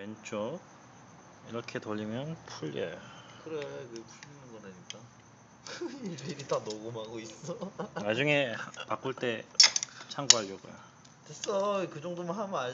왼쪽. 이렇게 돌리면 풀려요. 예. 그래 그 풀리는 거라니까. 일일이 다 녹음하고 있어. 나중에 바꿀 때 참고하려고요. 됐어. 그 정도만 하면 알지.